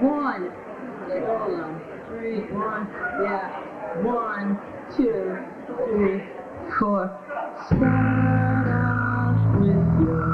One. Three, one, yeah. One, two, three, four. Start off with your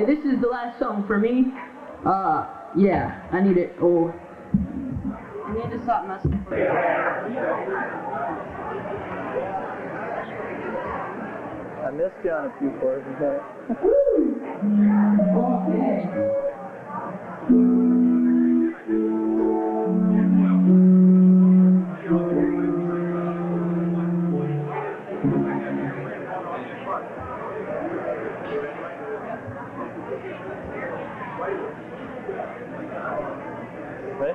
Okay, this is the last song for me. Uh, yeah, I need it. Oh, I need to stop messing. I missed you on a few chords, but 喂。